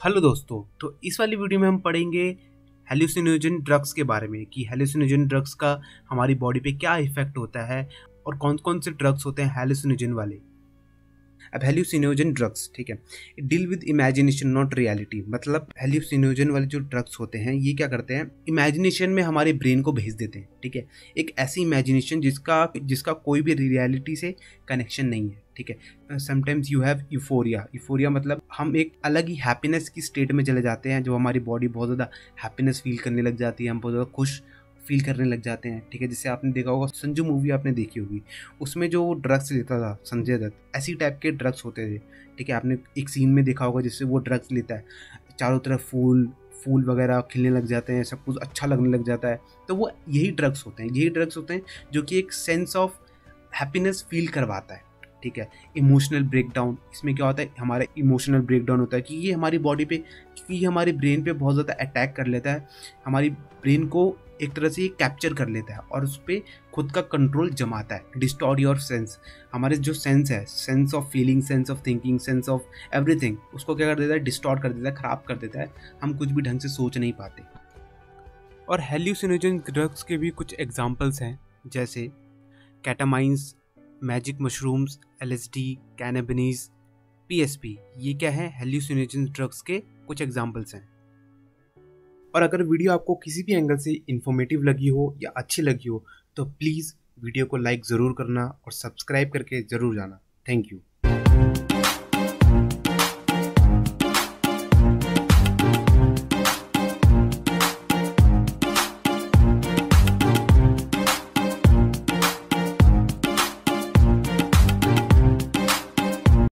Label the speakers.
Speaker 1: Hello दोस्तों तो इस वाली वीडियो में हम पढ़ेंगे हेल्यूसिनोजन ड्रग्स के बारे में, कि हेल्यूसिनोजन ड्रग्स का हमारी बॉडी पे क्या इफ़ेक्ट होता है और कौन कौन से ड्रग्स होते हैं हेल्यूसिनोजन वाले। अब हेल्यूसिनोजन ड्रग्स ठीक है? Deal with imagination not reality मतलब हेल्यूसिनोजन वाले जो ड्रग्स होते हैं, ये क्या करते हैं? इमेजिनेशन में हमारे ब्रेन को भेज देते हैं, ठीक है? एक ऐसी इमेजिनेशन जिसका जिसका कोई भी रियलिटी से कनेक्शन नहीं है, ठीक है? Sometimes you have euphoria euphoria मतलब हम एक अलग ही हैप्पीनेस की स्टेट में चले जाते हैं जो हमारी बॉडी बहुत ज़्यादा हैप्पीनेस फील करने लग जाती है, हम बहुत ज़्यादा खुश फील करने लग जाते हैं, ठीक है? जैसे आपने देखा होगा, संजू मूवी आपने देखी होगी। उसमें जो ड्रग्स लेता था, संजय दत्त, ऐसी टाइप के ड्रग्स होते थे, ठीक है? आपने एक सीन में देखा होगा जिससे वो ड्रग्स लेता है। चारों तरफ़ फूल फूल वगैरह खिलने लग जाते हैं, सब कुछ अच्छा लगने लग जाता है। तो वो यही ड्रग्स होते हैं, यही ड्रग्स होते हैं जो कि एक सेंस ऑफ़ हैप्पीनेस फील करवाता है, ठीक है? इमोशनल ब्रेकडाउन इसमें क्या होता है, हमारा इमोशनल ब्रेकडाउन होता है कि ये हमारी बॉडी पे क्योंकि ये हमारे ब्रेन पे बहुत ज़्यादा अटैक कर लेता है। हमारी ब्रेन को एक तरह से ये कैप्चर कर लेता है और उस पर खुद का कंट्रोल जमाता है। डिस्टॉर योर सेंस हमारे जो सेंस है sense of feeling sense of thinking sense of everything उसको क्या कर देता है? डिस्टॉर्ट कर देता है, ख़राब कर देता है। हम कुछ भी ढंग से सोच नहीं पाते। और हेल्यूसिनोजन ड्रग्स के भी कुछ एग्जाम्पल्स हैं, जैसे कैटामाइंस मैजिक मशरूम्स एल कैनेबनीज पी ये क्या है? हेल्यूसिनोजन ड्रग्स के कुछ एग्जाम्पल्स हैं। और अगर वीडियो आपको किसी भी एंगल से इन्फॉर्मेटिव लगी हो या अच्छी लगी हो तो प्लीज़ वीडियो को लाइक ज़रूर करना और सब्सक्राइब करके ज़रूर जाना। Thank you